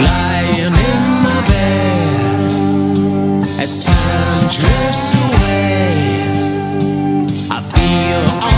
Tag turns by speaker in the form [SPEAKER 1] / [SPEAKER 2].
[SPEAKER 1] Lying in my bed as time drifts away, I feel.